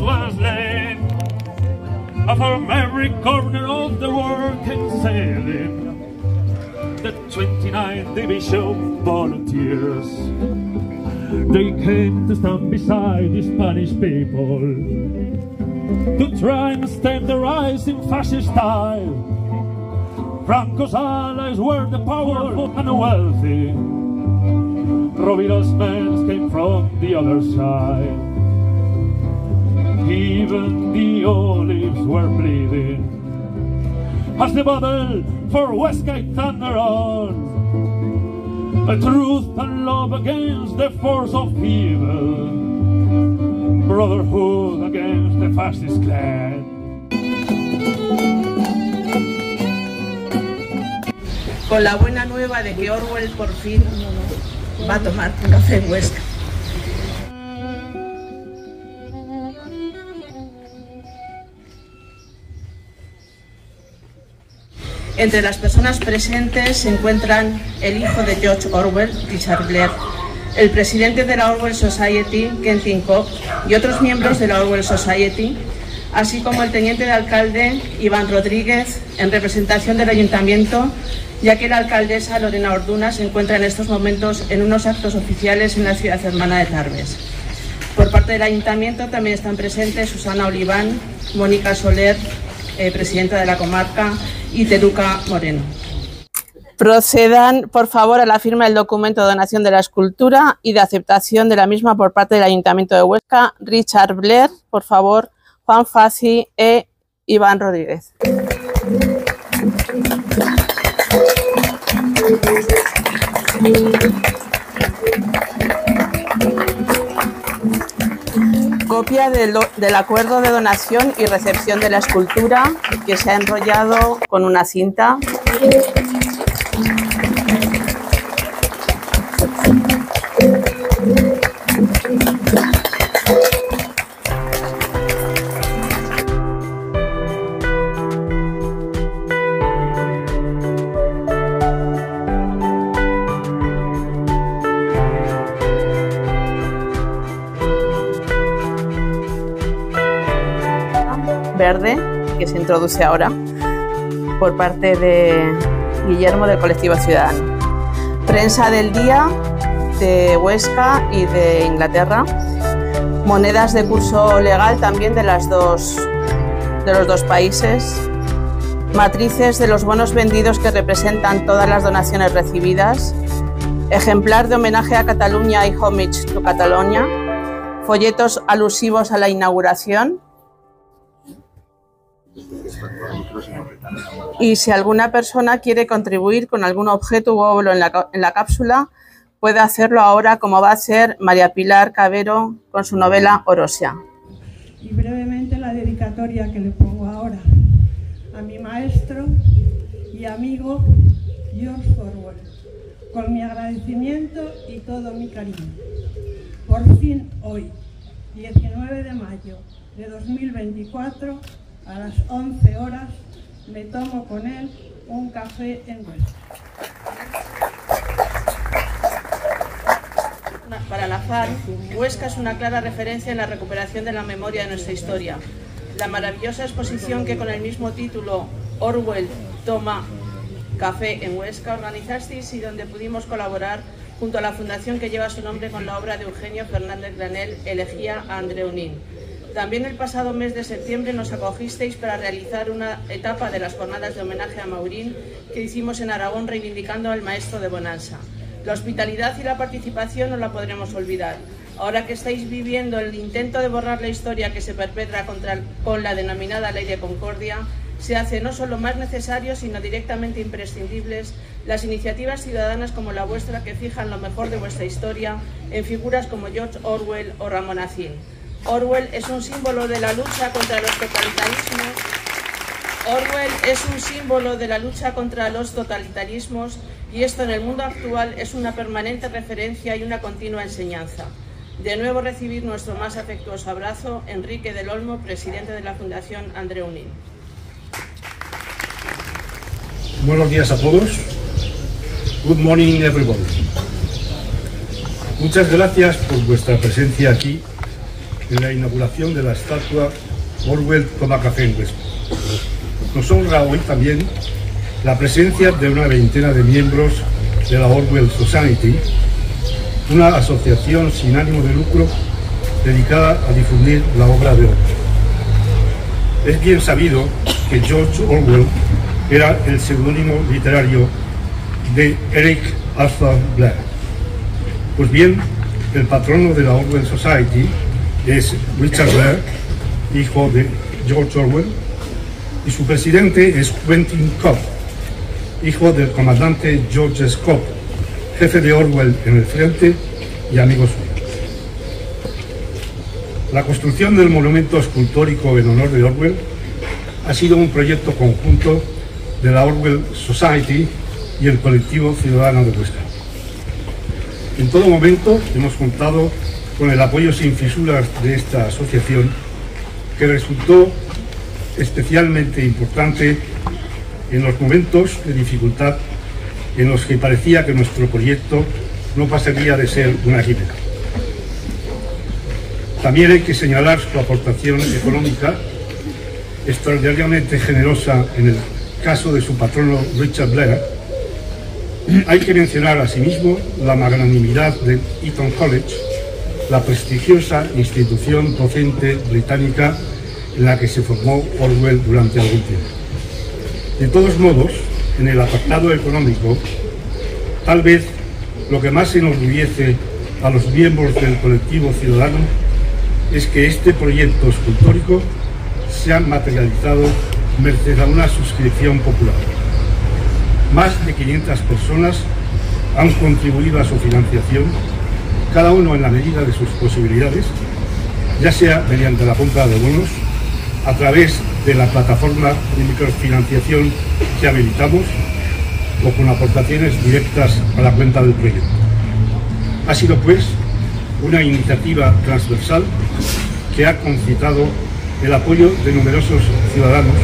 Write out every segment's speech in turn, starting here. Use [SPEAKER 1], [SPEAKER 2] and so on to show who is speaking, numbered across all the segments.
[SPEAKER 1] Was led. From every corner of the world came sailing the 29th Division of volunteers. They came to stand beside the Spanish people to try and stem the rising fascist tide. Franco's allies were the powerful and wealthy. Roviro's men came from the other side. Even the olives were bleeding as the battle for Westgate thunder on. A truth and love against the force of evil. Brotherhood against the fascist clan.
[SPEAKER 2] Con la buena nueva de que Orwell por fin va a tomar un café en Huesca. Entre las personas presentes se encuentran el hijo de George Orwell, Richard Blair, el presidente de la Orwell Society, Kentin Koch, y otros miembros de la Orwell Society, así como el teniente de alcalde, Iván Rodríguez, en representación del ayuntamiento, ya que la alcaldesa, Lorena Orduna, se encuentra en estos momentos en unos actos oficiales en la ciudad hermana de Tarbes. Por parte del ayuntamiento también están presentes Susana Oliván, Mónica Soler, eh, presidenta de la comarca, y Moreno.
[SPEAKER 3] Procedan, por favor, a la firma del documento de donación de la escultura y de aceptación de la misma por parte del Ayuntamiento de Huesca, Richard Blair, por favor, Juan Fassi e Iván Rodríguez. Copia del, acuerdo de donación y recepción de la escultura que se ha enrollado con una cinta. Que se introduce ahora por parte de Guillermo del colectivo Ciudadano. Prensa del día de Huesca y de Inglaterra. Monedas de curso legal también de, las dos, de los dos países. Matrices de los bonos vendidos que representan todas las donaciones recibidas. Ejemplar de homenaje a Cataluña y Homage to Catalonia. Folletos alusivos a la inauguración y si alguna persona quiere contribuir con algún objeto u óvulo en la, en la cápsula, puede hacerlo ahora como va a ser María Pilar Cabero con su novela Orosia.
[SPEAKER 4] Y brevemente la dedicatoria que le pongo ahora a mi maestro y amigo George Orwell, con mi agradecimiento y todo mi cariño. Por fin hoy, 19 de mayo de 2024, a las 11 horas me tomo con él un café en Huesca.
[SPEAKER 2] Para la FAR, Huesca es una clara referencia en la recuperación de la memoria de nuestra historia. La maravillosa exposición que con el mismo título Orwell toma café en Huesca organizasteis y donde pudimos colaborar junto a la fundación que lleva su nombre con la obra de Eugenio Fernández Granel, Elegía a Andreunín. También el pasado mes de septiembre nos acogisteis para realizar una etapa de las jornadas de homenaje a Maurín que hicimos en Aragón reivindicando al maestro de Bonanza. La hospitalidad y la participación no la podremos olvidar. Ahora que estáis viviendo el intento de borrar la historia que se perpetra con la denominada Ley de Concordia, se hace no solo más necesario, sino directamente imprescindibles las iniciativas ciudadanas como la vuestra que fijan lo mejor de vuestra historia en figuras como George Orwell o Ramón Acín. Orwell es un símbolo de la lucha contra los totalitarismos. Orwell es un símbolo de la lucha contra los totalitarismos y esto en el mundo actual es una permanente referencia y una continua enseñanza. De nuevo recibir nuestro más afectuoso abrazo, Enrique del Olmo, presidente de la Fundación André Unín.
[SPEAKER 5] Buenos días a todos. Good morning everybody. Muchas gracias por vuestra presencia aquí en la inauguración de la estatua Orwell Toma Café en Huesca. Nos honra hoy también la presencia de una veintena de miembros de la Orwell Society, una asociación sin ánimo de lucro dedicada a difundir la obra de Orwell. Es bien sabido que George Orwell era el seudónimo literario de Eric Arthur Blair. Pues bien, el patrono de la Orwell Society es Richard Blair, hijo de George Orwell, y su presidente es Quentin Cobb, hijo del comandante George Scott, jefe de Orwell en el frente y amigo suyo. La construcción del monumento escultórico en honor de Orwell ha sido un proyecto conjunto de la Orwell Society y el colectivo ciudadano de Huesca. En todo momento hemos contado con el apoyo sin fisuras de esta asociación que resultó especialmente importante en los momentos de dificultad en los que parecía que nuestro proyecto no pasaría de ser una quimera. También hay que señalar su aportación económica, extraordinariamente generosa en el caso de su patrono Richard Blair. Hay que mencionar asimismo la magnanimidad de Eton College, la prestigiosa institución docente británica en la que se formó Orwell durante algún tiempo. De todos modos, en el apartado económico, tal vez lo que más enorgullece a los miembros del colectivo ciudadano es que este proyecto escultórico se ha materializado merced a una suscripción popular. Más de 500 personas han contribuido a su financiación, cada uno en la medida de sus posibilidades, ya sea mediante la compra de bonos, a través de la plataforma de microfinanciación que habilitamos o con aportaciones directas a la cuenta del proyecto. Ha sido pues una iniciativa transversal que ha concitado el apoyo de numerosos ciudadanos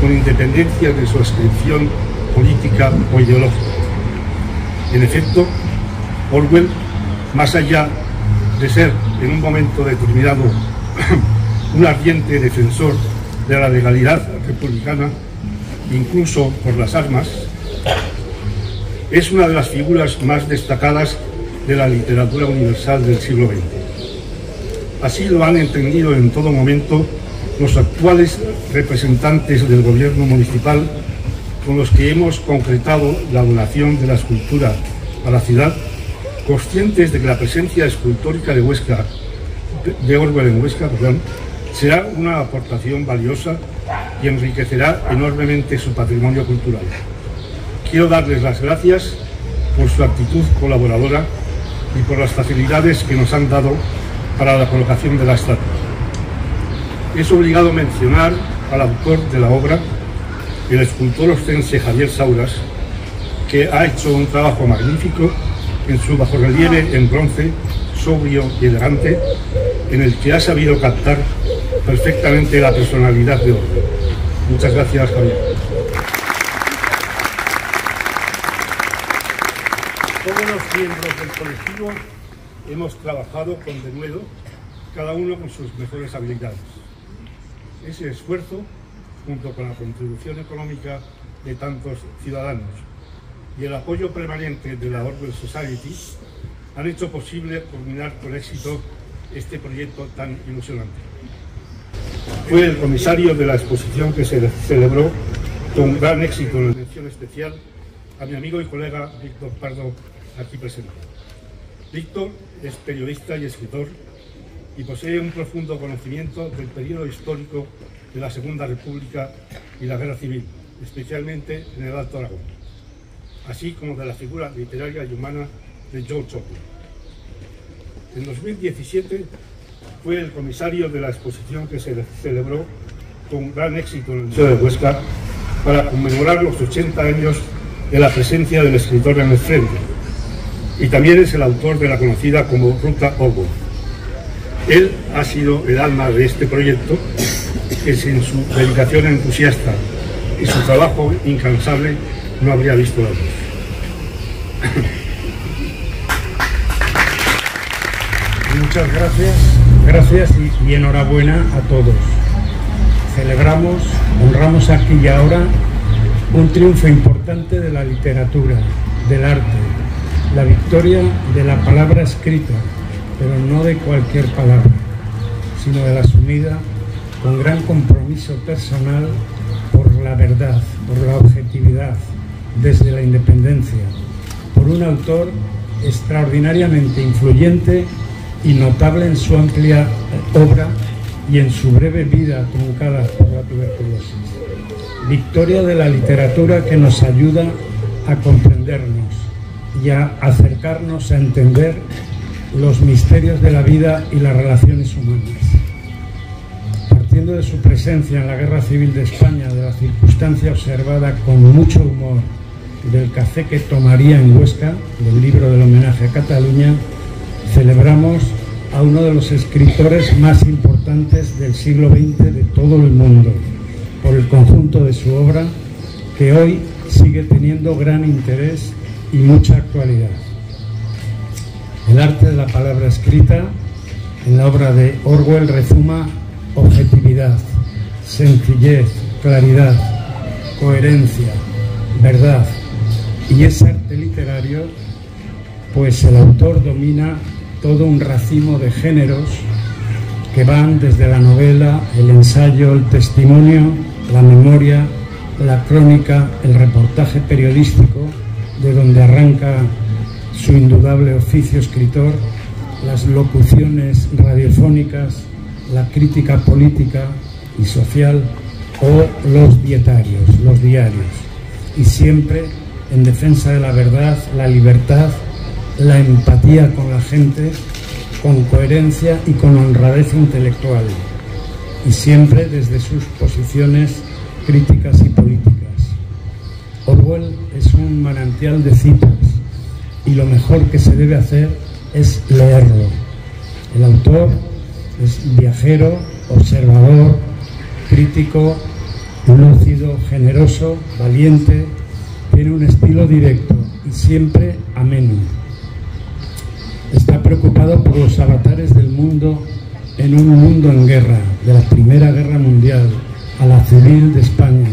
[SPEAKER 5] con independencia de su ascripción política o ideológica. En efecto, Orwell, más allá de ser en un momento determinado un ardiente defensor de la legalidad republicana, incluso por las armas, es una de las figuras más destacadas de la literatura universal del siglo XX. Así lo han entendido en todo momento los actuales representantes del gobierno municipal con los que hemos concretado la donación de la escultura a la ciudad, conscientes de que la presencia escultórica de Huesca, de Orwell en Huesca, perdón, será una aportación valiosa y enriquecerá enormemente su patrimonio cultural. Quiero darles las gracias por su actitud colaboradora y por las facilidades que nos han dado para la colocación de la estatua. Es obligado mencionar al autor de la obra, el escultor ostense Javier Sauras, que ha hecho un trabajo magnífico en su bajorrelieve en bronce, sobrio y elegante, en el que ha sabido captar perfectamente la personalidad de Orwell. Muchas gracias, Javier. Todos los miembros del colectivo hemos trabajado con denuedo, cada uno con sus mejores habilidades. Ese esfuerzo, junto con la contribución económica de tantos ciudadanos y el apoyo permanente de la Orwell Society, han hecho posible culminar con éxito este proyecto tan ilusionante. Fue el comisario de la exposición que se celebró con gran éxito en la mención especial a mi amigo y colega Víctor Pardo, aquí presente. Víctor es periodista y escritor y posee un profundo conocimiento del periodo histórico de la Segunda República y la Guerra Civil, especialmente en el Alto Aragón, así como de la figura literaria y humana de George Orwell. En 2017 fue el comisario de la exposición que se celebró con gran éxito en el Museo de Huesca para conmemorar los 80 años de la presencia del escritor en el frente. Y también es el autor de la conocida como Ruta Orwell. Él ha sido el alma de este proyecto que sin su dedicación entusiasta y su trabajo incansable no habría visto la luz. Muchas gracias.
[SPEAKER 6] Gracias y, enhorabuena a todos. Celebramos, honramos aquí y ahora un triunfo importante de la literatura, del arte, la victoria de la palabra escrita, pero no de cualquier palabra, sino de la asumida con gran compromiso personal por la verdad, por la objetividad, desde la independencia, por un autor extraordinariamente influyente y notable en su amplia obra y en su breve vida truncada por la tuberculosis. Victoria de la literatura que nos ayuda a comprendernos y a acercarnos a entender los misterios de la vida y las relaciones humanas. Partiendo de su presencia en la Guerra Civil de España, de la circunstancia observada con mucho humor del café que tomaría en Huesca, del libro del homenaje a Cataluña, celebramos a uno de los escritores más importantes del siglo XX de todo el mundo, por el conjunto de su obra, que hoy sigue teniendo gran interés y mucha actualidad. El arte de la palabra escrita en la obra de Orwell rezuma objetividad, sencillez, claridad, coherencia, verdad, y es arte literario, pues el autor domina todo un racimo de géneros que van desde la novela, el ensayo, el testimonio, la memoria, la crónica, el reportaje periodístico, de donde arranca su indudable oficio escritor, las locuciones radiofónicas, la crítica política y social o los dietarios, los diarios. Y siempre en defensa de la verdad, la libertad, la empatía con la gente, con coherencia y con honradez intelectual, y siempre desde sus posiciones críticas y políticas. Orwell es un manantial de citas y lo mejor que se debe hacer es leerlo. El autor es viajero, observador, crítico, lúcido, generoso, valiente, tiene un directo y siempre ameno. Está preocupado por los avatares del mundo en un mundo en guerra, de la Primera Guerra Mundial a la civil de España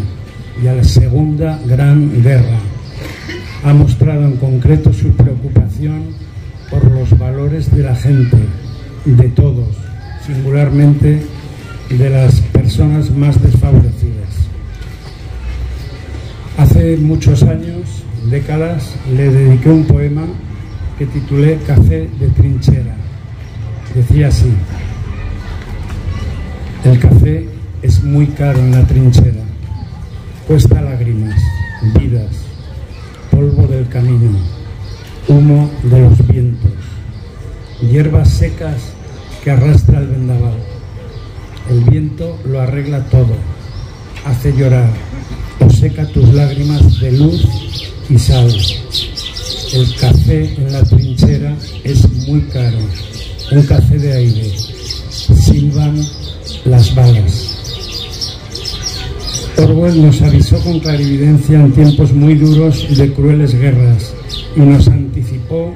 [SPEAKER 6] y a la Segunda Gran Guerra. Ha mostrado en concreto su preocupación por los valores de la gente, de todos, singularmente de las personas más desfavorecidas. Hace muchos años, décadas, le dediqué un poema que titulé Café de trinchera. Decía así, el café es muy caro en la trinchera, cuesta lágrimas, vidas, polvo del camino, humo de los vientos, hierbas secas que arrastra el vendaval. El viento lo arregla todo, hace llorar, seca tus lágrimas de luz y sal. El café en la trinchera es muy caro, un café de aire. Silban las balas. Orwell nos avisó con clarividencia en tiempos muy duros y de crueles guerras y nos anticipó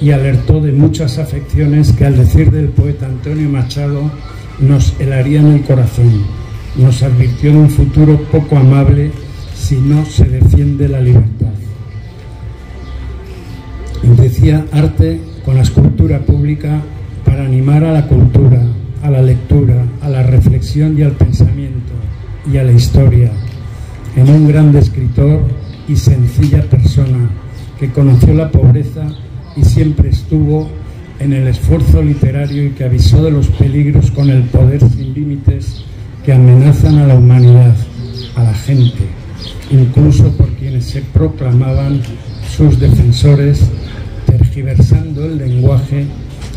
[SPEAKER 6] y alertó de muchas afecciones que al decir del poeta Antonio Machado nos helarían el corazón nos advirtió de un futuro poco amable si no se defiende la libertad. Decía arte con la escultura pública para animar a la cultura, a la lectura, a la reflexión y al pensamiento y a la historia, en un gran escritor y sencilla persona que conoció la pobreza y siempre estuvo en el esfuerzo literario y que avisó de los peligros con el poder sin límites que amenazan a la humanidad, a la gente, incluso por quienes se proclamaban sus defensores, tergiversando el lenguaje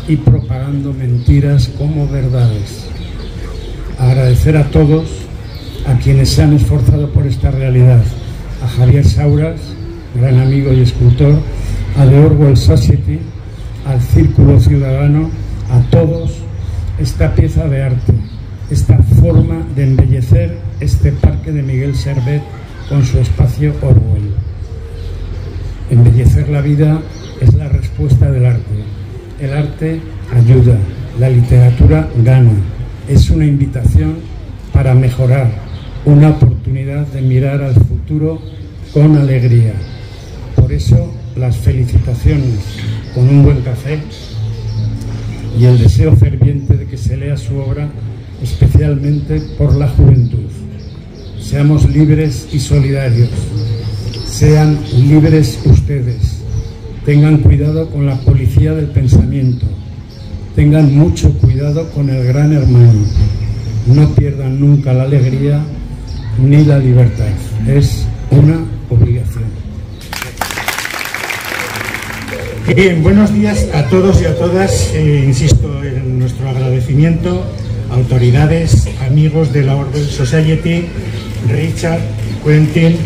[SPEAKER 6] y propagando mentiras como verdades. Agradecer a todos, a quienes se han esforzado por esta realidad, a Javier Sauras, gran amigo y escultor, a The Orwell Society, al Círculo Ciudadano, a todos esta pieza de arte esta forma de embellecer este parque de Miguel Servet con su espacio Orwell. Embellecer la vida es la respuesta del arte. El arte ayuda, la literatura gana. Es una invitación para mejorar, una oportunidad de mirar al futuro con alegría. Por eso las felicitaciones con un buen café y el deseo ferviente de que se lea su obra, especialmente por la juventud. Seamos libres y solidarios. Sean libres ustedes. Tengan cuidado con la policía del pensamiento. Tengan mucho cuidado con el gran hermano. No pierdan nunca la alegría ni la libertad. Es una obligación.
[SPEAKER 7] Bien, buenos días a todos y a todas. Eh, insisto en nuestro agradecimiento autoridades, amigos de la Orwell Society, Richard, Quentin.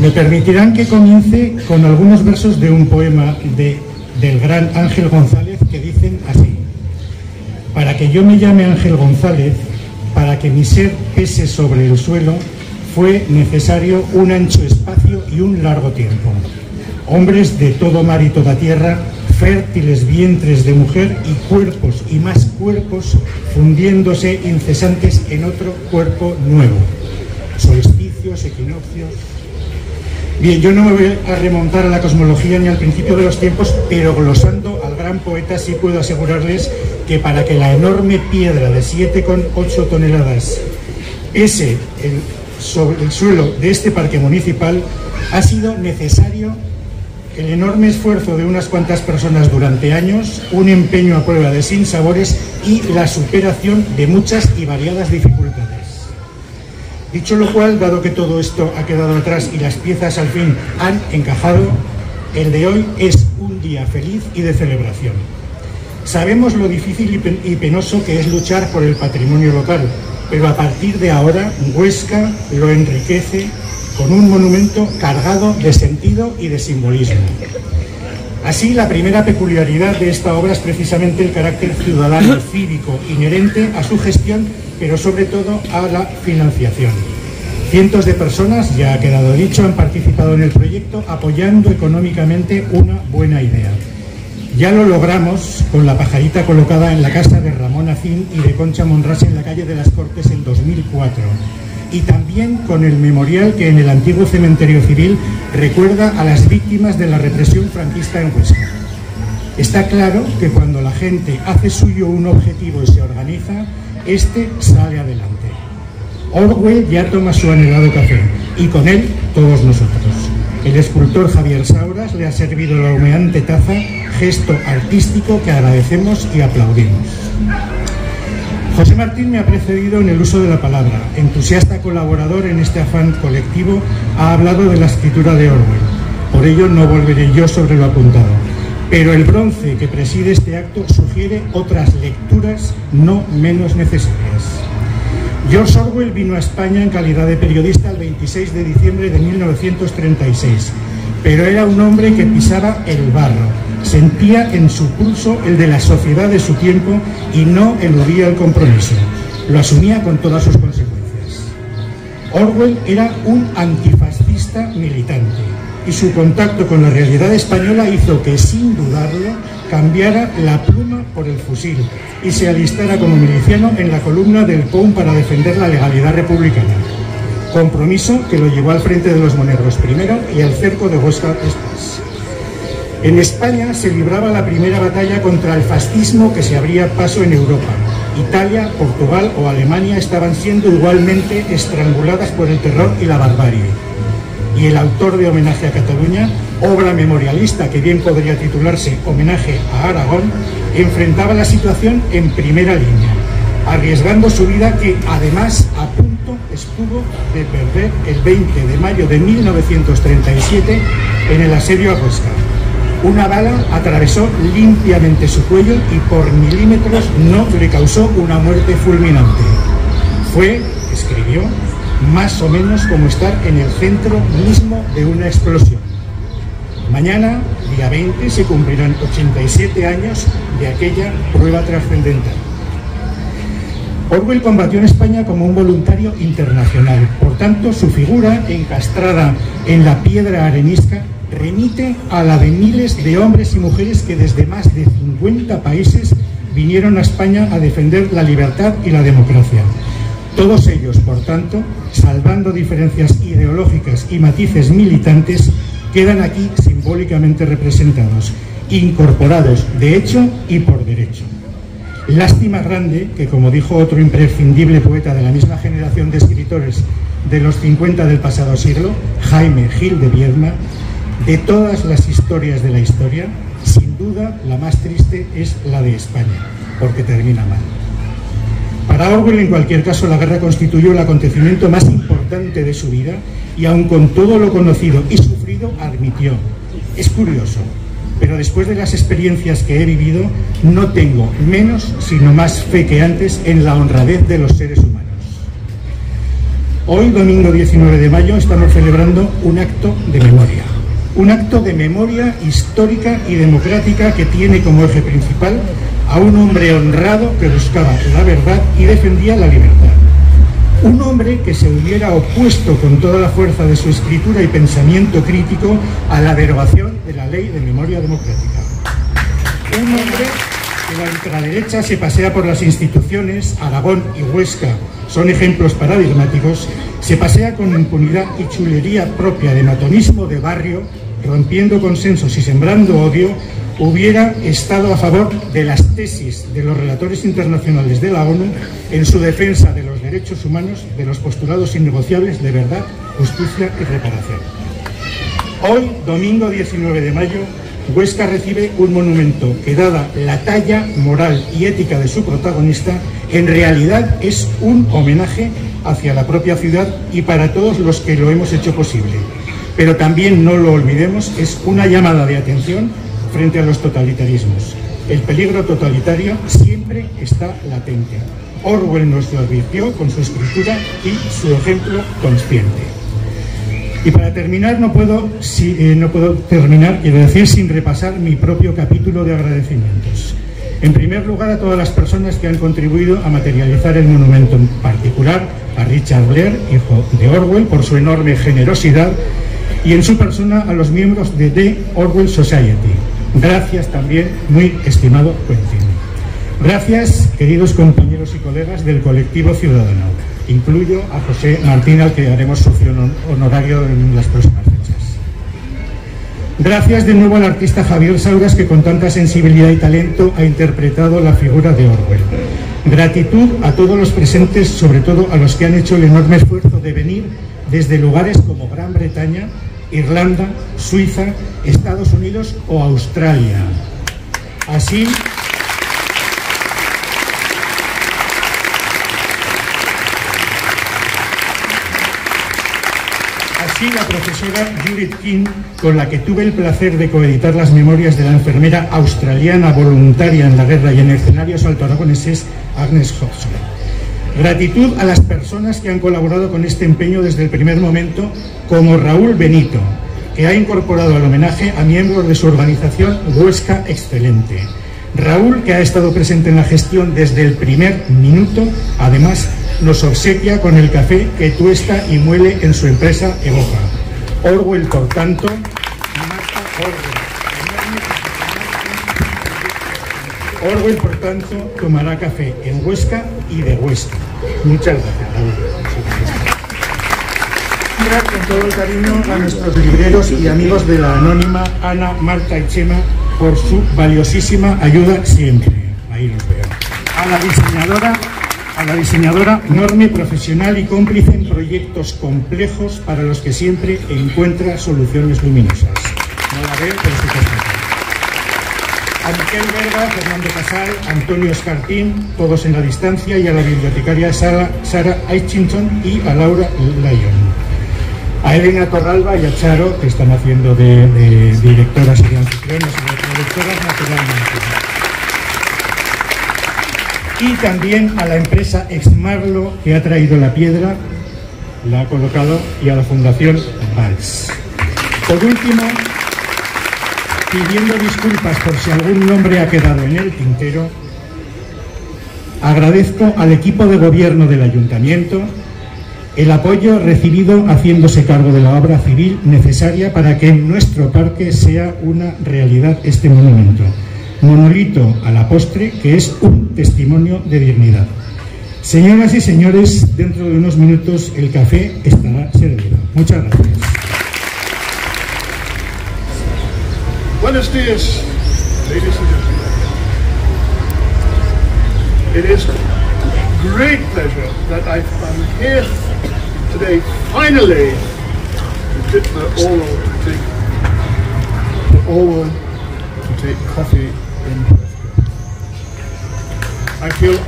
[SPEAKER 7] Me permitirán que comience con algunos versos de un poema de, del gran Ángel González que dicen así. Para que yo me llame Ángel González, para que mi ser pese sobre el suelo, fue necesario un ancho espacio y un largo tiempo. Hombres de todo mar y toda tierra, fértiles vientres de mujer y cuerpos y más cuerpos fundiéndose incesantes en otro cuerpo nuevo. Solsticios, equinoccios. Bien, yo no me voy a remontar a la cosmología ni al principio de los tiempos, pero glosando al gran poeta sí puedo asegurarles que para que la enorme piedra de 7,8 toneladas ese el sobre el suelo de este parque municipal ha sido necesario el enorme esfuerzo de unas cuantas personas durante años, un empeño a prueba de sinsabores y la superación de muchas y variadas dificultades. Dicho lo cual, dado que todo esto ha quedado atrás y las piezas al fin han encajado, el de hoy es un día feliz y de celebración. Sabemos lo difícil y penoso que es luchar por el patrimonio local, pero a partir de ahora Huesca lo enriquece con un monumento cargado de sentido y de simbolismo. Así, la primera peculiaridad de esta obra es precisamente el carácter ciudadano cívico inherente a su gestión, pero sobre todo a la financiación. Cientos de personas, ya ha quedado dicho, han participado en el proyecto apoyando económicamente una buena idea. Ya lo logramos con la pajarita colocada en la casa de Ramón Acín y de Concha Monras en la calle de las Cortes en 2004. Y también con el memorial que en el antiguo cementerio civil recuerda a las víctimas de la represión franquista en Huesca. Está claro que cuando la gente hace suyo un objetivo y se organiza, este sale adelante. Orwell ya toma su anhelado café y con él todos nosotros. El escultor Javier Sauras le ha servido la humeante taza, gesto artístico que agradecemos y aplaudimos. José Martín me ha precedido en el uso de la palabra. Entusiasta colaborador en este afán colectivo, ha hablado de la escritura de Orwell. Por ello no volveré yo sobre lo apuntado. Pero el bronce que preside este acto sugiere otras lecturas no menos necesarias. George Orwell vino a España en calidad de periodista el 26 de diciembre de 1936, pero era un hombre que pisaba el barro, sentía en su pulso el de la sociedad de su tiempo y no eludía el compromiso, lo asumía con todas sus consecuencias. Orwell era un antifascista militante y su contacto con la realidad española hizo que, sin dudarlo, cambiara la pluma por el fusil y se alistara como miliciano en la columna del POUM para defender la legalidad republicana. Compromiso que lo llevó al frente de los monegros primero y al cerco de Huesca después. En España se libraba la primera batalla contra el fascismo que se abría paso en Europa. Italia, Portugal o Alemania estaban siendo igualmente estranguladas por el terror y la barbarie y el autor de Homenaje a Cataluña, obra memorialista que bien podría titularse Homenaje a Aragón, enfrentaba la situación en primera línea, arriesgando su vida que además a punto estuvo de perder el 20 de mayo de 1937 en el asedio a Huesca. Una bala atravesó limpiamente su cuello y por milímetros no le causó una muerte fulminante. Fue, escribió, más o menos como estar en el centro mismo de una explosión. Mañana, día 20, se cumplirán 87 años de aquella prueba trascendental. Orwell combatió en España como un voluntario internacional, por tanto su figura, encastrada en la piedra arenisca, remite a la de miles de hombres y mujeres que desde más de 50 países vinieron a España a defender la libertad y la democracia. Todos ellos, por tanto, salvando diferencias ideológicas y matices militantes, quedan aquí simbólicamente representados, incorporados de hecho y por derecho. Lástima grande que, como dijo otro imprescindible poeta de la misma generación de escritores de los 50 del pasado siglo, Jaime Gil de Viedma, de todas las historias de la historia, sin duda la más triste es la de España, porque termina mal. Para Orwell, en cualquier caso, la guerra constituyó el acontecimiento más importante de su vida y aun con todo lo conocido y sufrido, admitió, es curioso, pero después de las experiencias que he vivido, no tengo menos sino más fe que antes en la honradez de los seres humanos. Hoy, domingo 19 de mayo, estamos celebrando un acto de memoria. Un acto de memoria histórica y democrática que tiene como eje principal a un hombre honrado que buscaba la verdad y defendía la libertad. Un hombre que se hubiera opuesto con toda la fuerza de su escritura y pensamiento crítico a la derogación de la ley de memoria democrática. Un hombre que la ultraderecha se pasea por las instituciones, Aragón y Huesca son ejemplos paradigmáticos, se pasea con impunidad y chulería propia de matonismo de barrio, rompiendo consensos y sembrando odio, hubiera estado a favor de las tesis de los relatores internacionales de la ONU en su defensa de los derechos humanos, de los postulados innegociables de verdad, justicia y reparación. Hoy, domingo 19 de mayo, Huesca recibe un monumento que, dada la talla moral y ética de su protagonista, en realidad es un homenaje hacia la propia ciudad y para todos los que lo hemos hecho posible. Pero también no lo olvidemos, es una llamada de atención frente a los totalitarismos. El peligro totalitario siempre está latente. Orwell nos lo advirtió con su escritura y su ejemplo consciente. Y para terminar, no puedo, eh, no puedo terminar, quiero decir, sin repasar mi propio capítulo de agradecimientos. En primer lugar, a todas las personas que han contribuido a materializar el monumento, en particular a Richard Blair, hijo de Orwell, por su enorme generosidad, y en su persona a los miembros de The Orwell Society. Gracias también, muy estimado Quentin. Gracias, queridos compañeros y colegas del colectivo Ciudadano. Incluyo a José Martín, al que haremos socio honorario en las próximas fechas. Gracias de nuevo al artista Javier Sauras, que con tanta sensibilidad y talento ha interpretado la figura de Orwell. Gratitud a todos los presentes, sobre todo a los que han hecho el enorme esfuerzo de venir desde lugares como Gran Bretaña, Irlanda, Suiza, Estados Unidos o Australia. Así, Así, la profesora Judith King, con la que tuve el placer de coeditar las memorias de la enfermera australiana voluntaria en la guerra y en escenarios altoaragoneses, Agnes Hobson. Gratitud a las personas que han colaborado con este empeño desde el primer momento, como Raúl Benito, que ha incorporado al homenaje a miembros de su organización Huesca Excelente. Raúl, que ha estado presente en la gestión desde el primer minuto, además nos obsequia con el café que tuesta y muele en su empresa Evoja. Orwell, por tanto, Orwell. Orwell, por tanto, tomará café en Huesca y de Huesca. Muchas gracias. Con todo el cariño a nuestros libreros y amigos de la anónima Ana, Marta y Chema por su valiosísima ayuda siempre. Ahí los veo. A la diseñadora a la diseñadora enorme, profesional y cómplice en proyectos complejos para los que siempre encuentra soluciones luminosas. No la veo, pero A Miquel Verga, Fernando Casal, Antonio Escartín, todos en la distancia, y a la bibliotecaria Sara, Sara Aichington y a Laura Lyon. A Elena Torralba y a Charo, que están haciendo de, de directoras y de anfitriones y de productoras naturalmente y también a la empresa Exmarlo que ha traído la piedra, la ha colocado, y a la Fundación Vals. Por último, pidiendo disculpas por si algún nombre ha quedado en el tintero, agradezco al equipo de gobierno del ayuntamiento el apoyo recibido haciéndose cargo de la obra civil necesaria para que en nuestro parque sea una realidad este monumento monolito a la postre que es un testimonio de dignidad. Señoras y señores, dentro de unos minutos el café estará servido. Muchas gracias.
[SPEAKER 8] Buenos días, ladies and gentlemen. It is great pleasure that I am here today, finally, to dip the Orwell to take the to take coffee in. I feel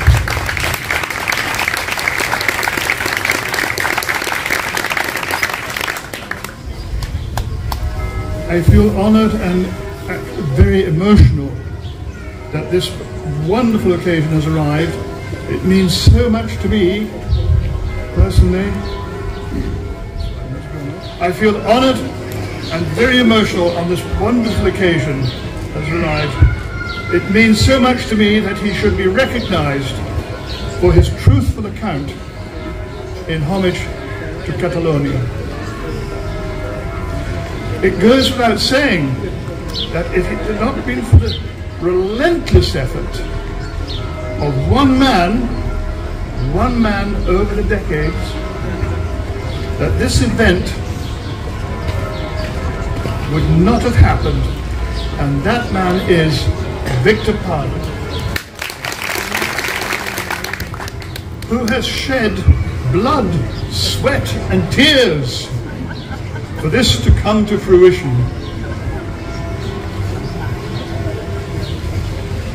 [SPEAKER 8] I feel honored and very emotional that this wonderful occasion has arrived. It means so much to me, personally. I feel honored and very emotional on this wonderful occasion has arrived. It means so much to me that he should be recognized for his truthful account in homage to Catalonia. It goes without saying that if it had not been for the relentless effort of one man, one man over the decades, that this event would not have happened. And that man is Victor Parliament, who has shed blood, sweat, and tears for this to come to fruition.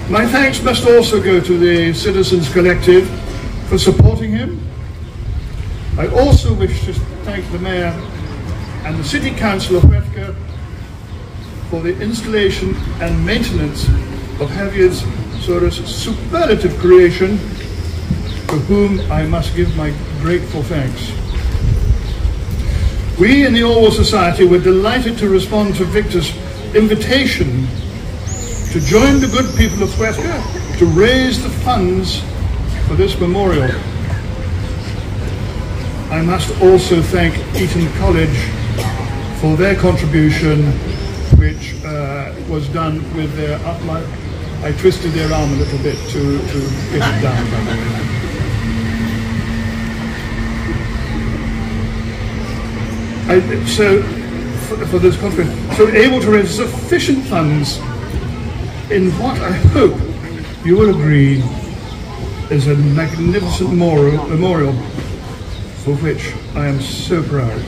[SPEAKER 8] My thanks must also go to the Citizens Collective for supporting him. I also wish to thank the Mayor and the City Council of Huesca for the installation and maintenance of Javier's sort of superlative creation, to whom I must give my grateful thanks. We in the Orwell Society were delighted to respond to Victor's invitation to join the good people of Huesca to raise the funds for this memorial. I must also thank Eton College for their contribution, which uh, was done with their utmost. I twisted their arm a little bit to, to get it down, by the way. I, so for, for, this conference, so able to raise sufficient funds in what I hope you will agree is a magnificent memorial, for which I am so proud.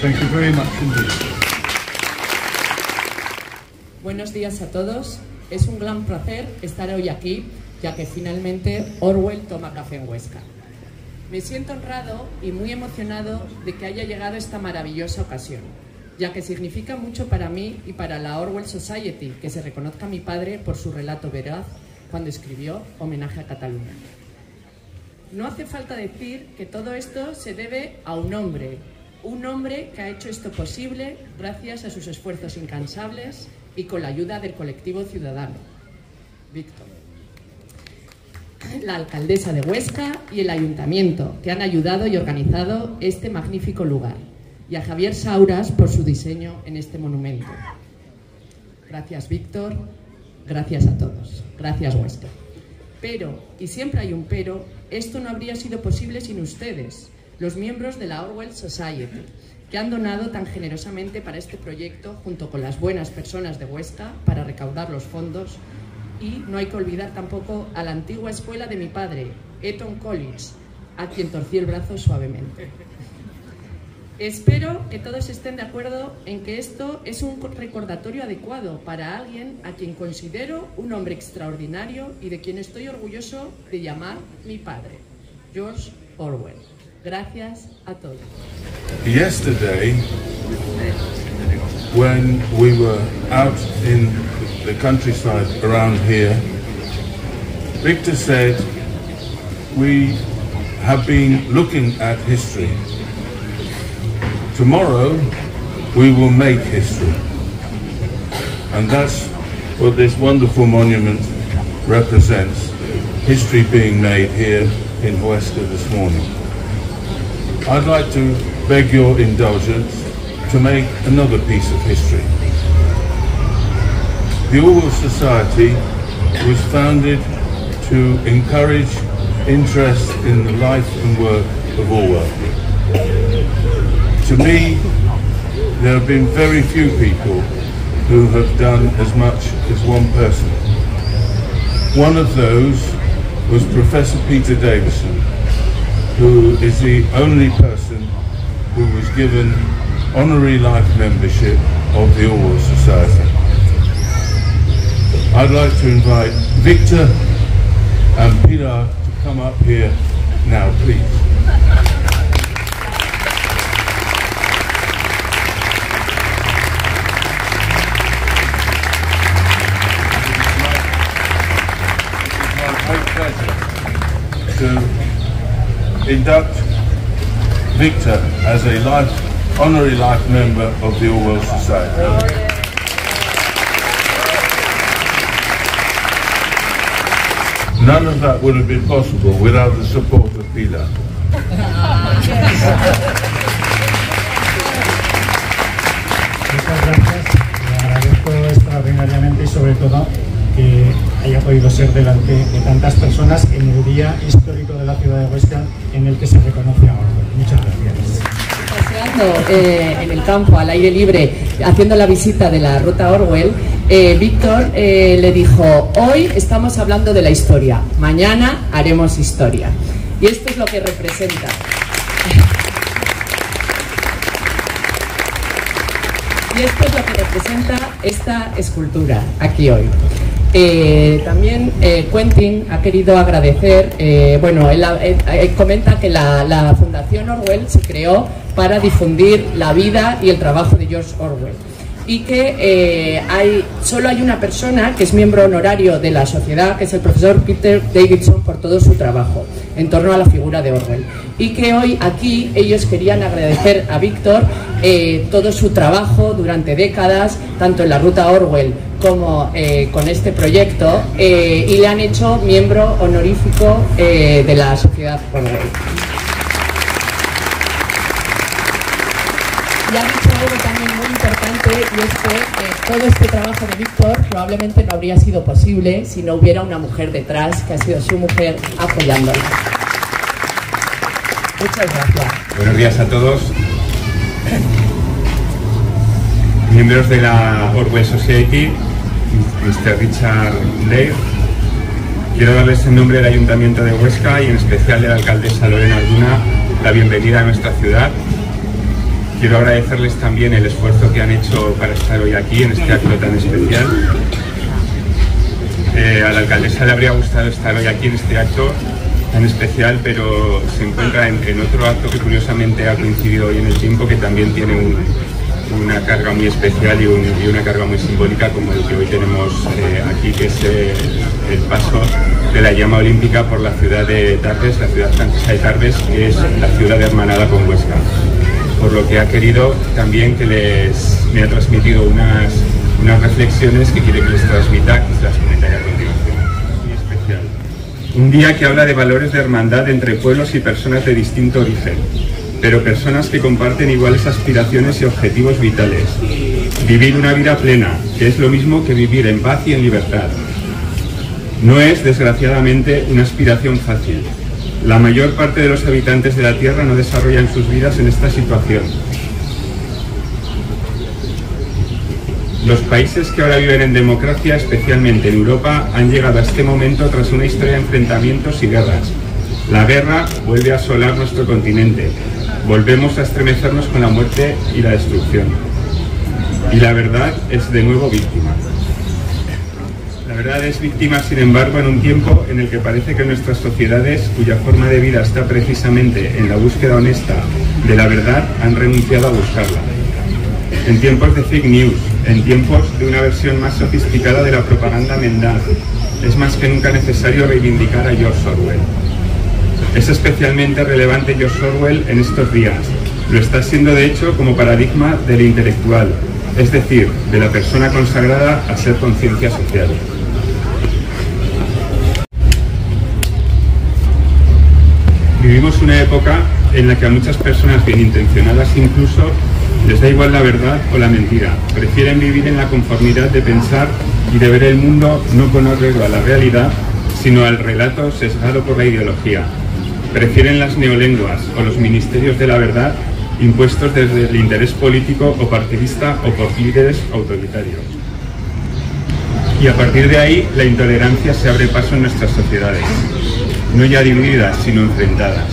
[SPEAKER 8] Thank you very much indeed.
[SPEAKER 9] Buenos días a todos. Es un gran placer estar hoy aquí, ya que finalmente Orwell toma café en Huesca. Me siento honrado y muy emocionado de que haya llegado esta maravillosa ocasión, ya que significa mucho para mí y para la Orwell Society que se reconozca a mi padre por su relato veraz cuando escribió Homenaje a Cataluña. No hace falta decir que todo esto se debe a un hombre, un hombre que ha hecho esto posible gracias a sus esfuerzos incansables y con la ayuda del colectivo ciudadano, Víctor. La alcaldesa de Huesca y el ayuntamiento, que han ayudado y organizado este magnífico lugar, y a Javier Sauras por su diseño en este monumento. Gracias, Víctor. Gracias a todos. Gracias, Huesca. Pero, y siempre hay un pero, esto no habría sido posible sin ustedes, los miembros de la Orwell Society, que han donado tan generosamente para este proyecto junto con las buenas personas de Huesca para recaudar los fondos y no hay que olvidar tampoco a la antigua escuela de mi padre, Eton College, a quien torcí el brazo suavemente. Espero que todos estén de acuerdo en que esto es un recordatorio adecuado para alguien a quien considero un hombre extraordinario y de quien estoy orgulloso de llamar mi padre, George Orwell. Gracias a todos.
[SPEAKER 10] Yesterday, when we were out in the countryside around here, Victor said, we have been looking at history. Tomorrow, we will make history. And that's what this wonderful monument represents, history being made here in Huesca this morning. I'd like to beg your indulgence to make another piece of history. The Orwell Society was founded to encourage interest in the life and work of Orwell. To me, there have been very few people who have done as much as one person. One of those was Professor Peter Davison, who is the only person who was given honorary life membership of the Orwell Society. I'd like to invite Victor and Pilar to come up here now, please. To induct Victor as a life, honorary life member of the Orwell Society. None of that would have been possible without the support of Pilar.
[SPEAKER 7] Muchas gracias, le agradezco extraordinariamente y sobre todo que haya podido ser delante de tantas personas en el día histórico de la ciudad de Huesca en el que se reconoce a Orwell. Muchas gracias.
[SPEAKER 9] paseando eh, en el campo, al aire libre, haciendo la visita de la ruta Orwell, eh, Víctor eh, le dijo, hoy estamos hablando de la historia, mañana haremos historia. Y esto es lo que representa. Y esto es lo que representa esta escultura aquí hoy. Eh, también eh, Quentin ha querido agradecer, eh, bueno, él, comenta que la, la Fundación Orwell se creó para difundir la vida y el trabajo de George Orwell y que hay, solo hay una persona que es miembro honorario de la sociedad, que es el profesor Peter Davidson, por todo su trabajo en torno a la figura de Orwell. Y que hoy aquí ellos querían agradecer a Víctor eh, todo su trabajo durante décadas, tanto en la ruta Orwell como eh, con este proyecto, eh, y le han hecho miembro honorífico de la sociedad Orwell. Y ha dicho algo también muy importante y es que todo este trabajo de Víctor probablemente no habría sido posible si no hubiera una mujer detrás, que ha sido su mujer, apoyándola. Muchas gracias.
[SPEAKER 11] Buenos días a todos. Miembros de la Orwell Society, Mr. Richard Blair. Quiero darles en nombre del Ayuntamiento de Huesca y en especial de la alcaldesa Lorena Alduna la bienvenida a nuestra ciudad. Quiero agradecerles también el esfuerzo que han hecho para estar hoy aquí en este acto tan especial. Eh, a la alcaldesa le habría gustado estar hoy aquí en este acto tan especial, pero se encuentra en, otro acto que curiosamente ha coincidido hoy en el tiempo, que también tiene un- una carga muy especial y, un- y una carga muy simbólica como el que hoy tenemos eh, aquí, que es eh, el paso de la llama olímpica por la ciudad de Tarbes, la ciudad francesa de Tarbes, que es la ciudad hermanada con Huesca. Por lo que ha querido también que les me ha transmitido unas, reflexiones que quiere que les transmita y Un día que habla de valores de hermandad entre pueblos y personas de distinto origen, pero personas que comparten iguales aspiraciones y objetivos vitales. Vivir una vida plena, que es lo mismo que vivir en paz y en libertad. No es, desgraciadamente, una aspiración fácil. La mayor parte de los habitantes de la Tierra no desarrollan sus vidas en esta situación. Los países que ahora viven en democracia, especialmente en Europa, han llegado a este momento tras una historia de enfrentamientos y guerras. La guerra vuelve a asolar nuestro continente. Volvemos a estremecernos con la muerte y la destrucción. Y la verdad es de nuevo víctima. La verdad es víctima, sin embargo, en un tiempo en el que parece que nuestras sociedades, cuya forma de vida está precisamente en la búsqueda honesta de la verdad, han renunciado a buscarla. En tiempos de fake news, en tiempos de una versión más sofisticada de la propaganda mendaz, es más que nunca necesario reivindicar a George Orwell. Es especialmente relevante George Orwell en estos días. Lo está siendo de hecho como paradigma del intelectual, es decir, de la persona consagrada a ser conciencia social. Vivimos una época en la que a muchas personas bien intencionadas incluso Les da igual la verdad o la mentira. Prefieren vivir en la conformidad de pensar y de ver el mundo no con arreglo a la realidad, sino al relato sesgado por la ideología. Prefieren las neolenguas o los ministerios de la verdad impuestos desde el interés político o partidista o por líderes autoritarios. Y a partir de ahí, la intolerancia se abre paso en nuestras sociedades, no ya divididas, sino enfrentadas.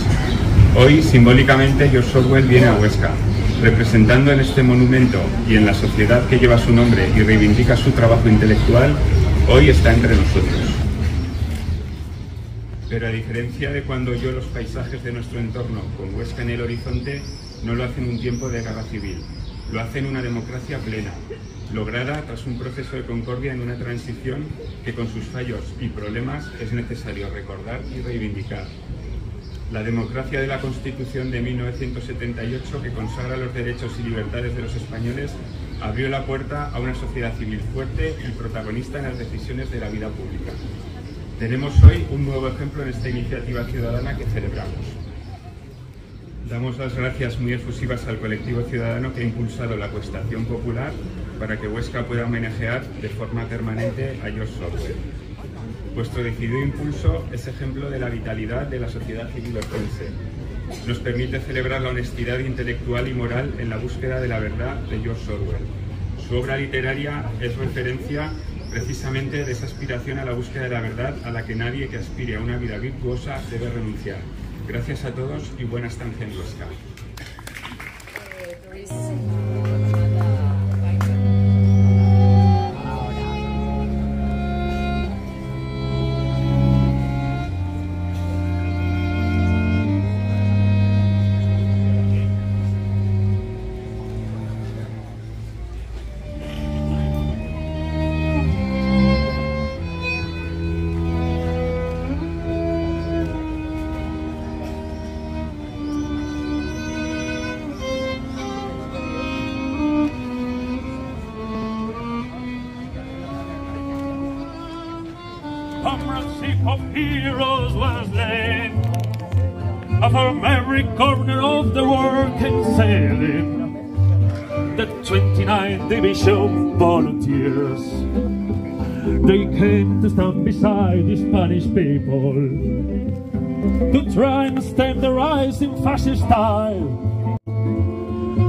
[SPEAKER 11] Hoy, simbólicamente, George Orwell viene a Huesca, representando en este monumento y en la sociedad que lleva su nombre y reivindica su trabajo intelectual, hoy está entre nosotros. Pero a diferencia de cuando yo los paisajes de nuestro entorno con Huesca en el horizonte, no lo hace en un tiempo de guerra civil, lo hace en una democracia plena, lograda tras un proceso de concordia en una transición que con sus fallos y problemas es necesario recordar y reivindicar. La democracia de la Constitución de 1978, que consagra los derechos y libertades de los españoles, abrió la puerta a una sociedad civil fuerte y protagonista en las decisiones de la vida pública. Tenemos hoy un nuevo ejemplo en esta iniciativa ciudadana que celebramos. Damos las gracias muy efusivas al colectivo ciudadano que ha impulsado la cuestación popular para que Huesca pueda homenajear de forma permanente a George Orwell. Vuestro decidido impulso es ejemplo de la vitalidad de la sociedad civil. Nos permite celebrar la honestidad intelectual y moral en la búsqueda de la verdad de George Orwell. Su obra literaria es referencia precisamente de esa aspiración a la búsqueda de la verdad a la que nadie que aspire a una vida virtuosa debe renunciar. Gracias a todos y buena estancia en
[SPEAKER 1] heroes was laid. From every corner of the world came sailing the 29th Division volunteers. They came to stand beside the Spanish people to try and stem the rising fascist tide.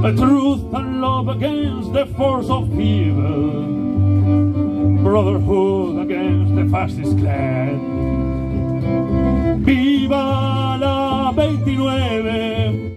[SPEAKER 1] A truth and love against the force of evil brotherhood against the fascist clan. ¡Viva la 29!